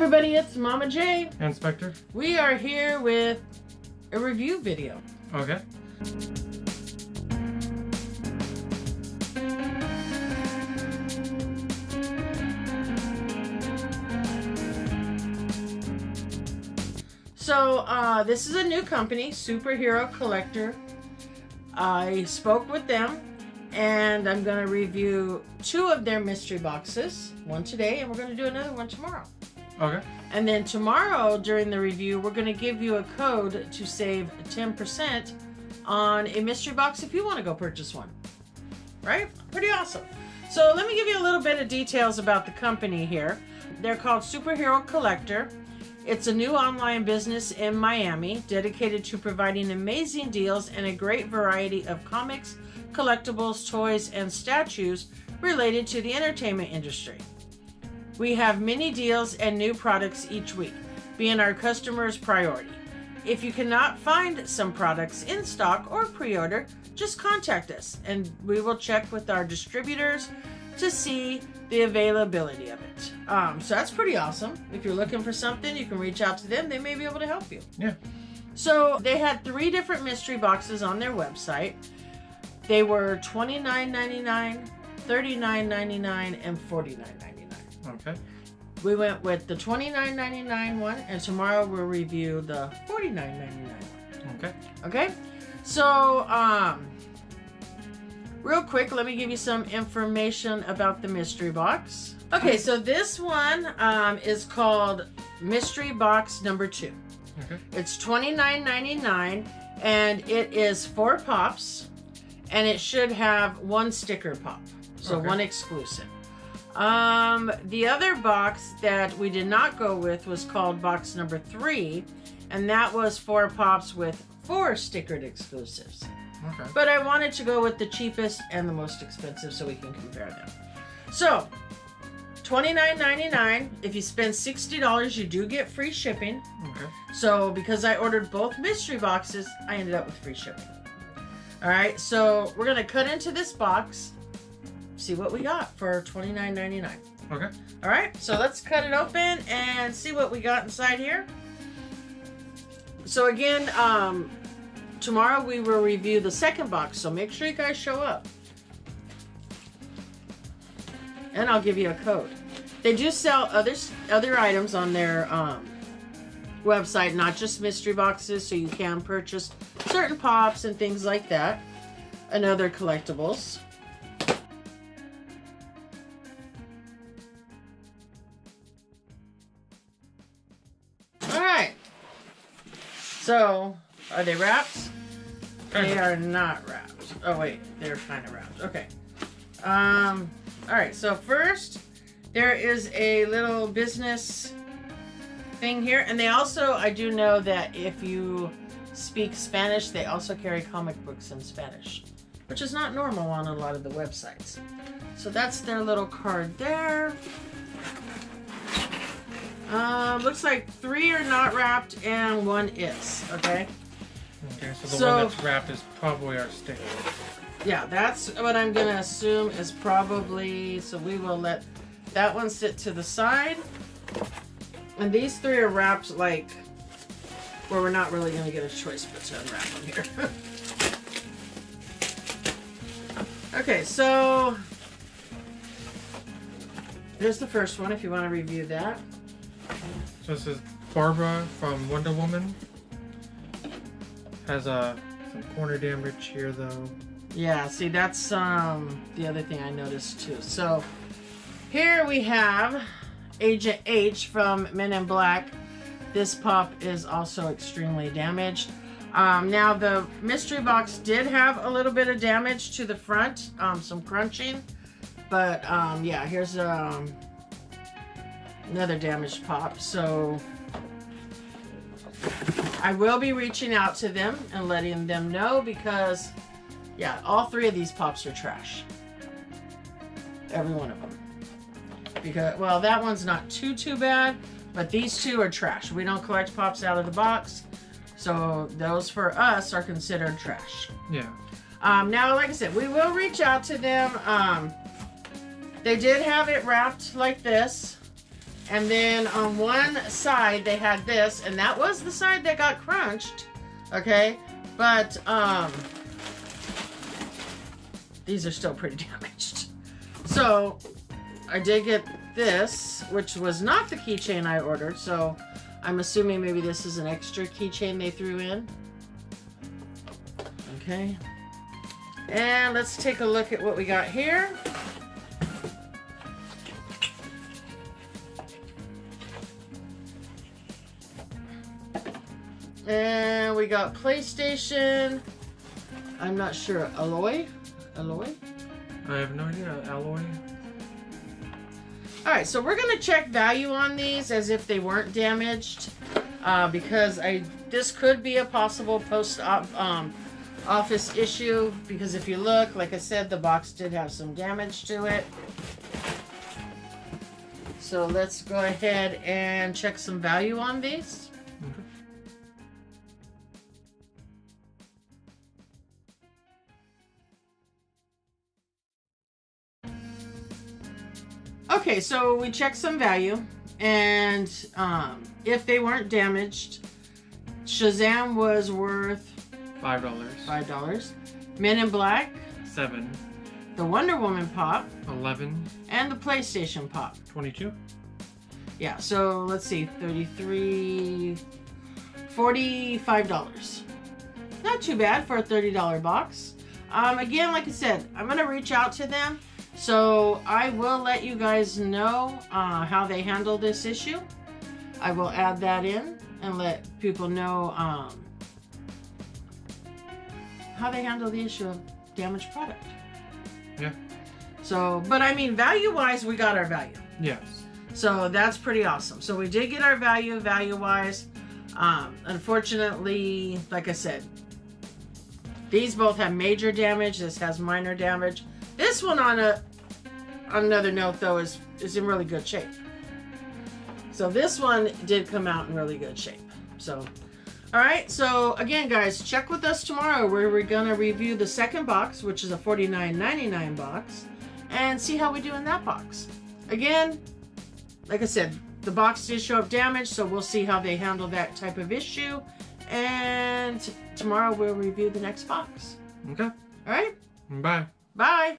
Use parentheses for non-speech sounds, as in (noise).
everybody, it's Mama J. and Spectre. We are here with a review video. Okay. So, uh, this is a new company, Superhero Collector. I spoke with them and I'm going to review two of their mystery boxes. One today, and we're going to do another one tomorrow. Okay. And then tomorrow during the review, we're going to give you a code to save 10% on a mystery box if you want to go purchase one. Right? Pretty awesome. So let me give you a little bit of details about the company here. They're called Superhero Collector. It's a new online business in Miami dedicated to providing amazing deals and a great variety of comics, collectibles, toys, and statues related to the entertainment industry. We have many deals and new products each week, being our customers' priority. If you cannot find some products in stock or pre order, just contact us and we will check with our distributors to see the availability of it. Um, so that's pretty awesome. If you're looking for something, you can reach out to them. They may be able to help you. Yeah. So they had three different mystery boxes on their website. They were $29.99, $39.99, and $49.99. Okay. We went with the $29.99 one, and tomorrow we'll review the $49.99 Okay. Okay? So, um, real quick, let me give you some information about the mystery box. Okay, so this one um, is called Mystery Box Number Two. Okay. It's $29.99 and it is four pops and it should have one sticker pop. So Okay. one exclusive. Um, the other box that we did not go with was called box number three, and that was four pops with four stickered exclusives. Okay. But I wanted to go with the cheapest and the most expensive so we can compare them. So, $29.99. If you spend $60, you do get free shipping. Okay. So, because I ordered both mystery boxes, I ended up with free shipping. All right, so we're gonna cut into this box, see what we got for $29.99. Okay. All right, so let's cut it open and see what we got inside here. So again, um, tomorrow we will review the second box, so make sure you guys show up. And I'll give you a code. They do sell other other items on their um, website, not just mystery boxes, so you can purchase certain pops and things like that, and other collectibles. So, are they wrapped? They are not wrapped. Oh wait, they're kind of wrapped. Okay. Um. All right. So first, there is a little business thing here, and they also I do know that if you speak Spanish, they also carry comic books in Spanish, which is not normal on a lot of the websites. So that's their little card there. Um, looks like three are not wrapped and one is. Okay. Okay. So the So- one that's wrapped is probably our sticker. Yeah, that's what I'm gonna assume is probably, so we will let that one sit to the side. And these three are wrapped like, where we're not really gonna get a choice but to unwrap them here. (laughs) okay, so there's the first one if you want to review that. This is Barbara from Wonder Woman. Has uh, some corner damage here though. Yeah, see that's um the other thing I noticed too. So here we have Agent H from Men in Black. This pop is also extremely damaged. Um, now the mystery box did have a little bit of damage to the front, um, some crunching, but um, yeah, here's um, another damaged pop. So I will be reaching out to them and letting them know because yeah, all three of these pops are trash. Every one of them. Because, well, that one's not too, too bad, but these two are trash. We don't collect pops out of the box, so those for us are considered trash. Yeah. Um, now, like I said, we will reach out to them. Um, they did have it wrapped like this. And then on one side they had this, and that was the side that got crunched. Okay, but um, these are still pretty (laughs) damaged. So I did get this, which was not the keychain I ordered. So I'm assuming maybe this is an extra keychain they threw in. Okay. And let's take a look at what we got here. And we got PlayStation. I'm not sure. Aloy? Aloy? I have no idea. Aloy. All right, so we're gonna check value on these as if they weren't damaged, uh, because I this could be a possible post op, um, office issue. Because if you look, like I said, the box did have some damage to it. So let's go ahead and check some value on these. Okay, so we checked some value, and um, if they weren't damaged, Shazam was worth Five dollars. five dollars. Men in Black, Seven. the Wonder Woman pop, Eleven. and the PlayStation pop. Twenty-two. Yeah, so let's see, 33 $45. Not too bad for a $30 box. Um, again, like I said, I'm going to reach out to them. So I will let you guys know uh, how they handle this issue. I will add that in and let people know um, how they handle the issue of damaged product. Yeah. So, but I mean, value wise, we got our value. Yes. So that's pretty awesome. So we did get our value, value wise. Um, unfortunately, like I said, these both have major damage. This has minor damage. This one, on a on another note, though, is is in really good shape. So this one did come out in really good shape. So, all right. So again, guys, check with us tomorrow where we're gonna review the second box, which is a $49.99 box, and see how we do in that box. Again, like I said, the box did show up damaged, so we'll see how they handle that type of issue. And tomorrow we'll review the next box. Okay. All right. Bye. Bye.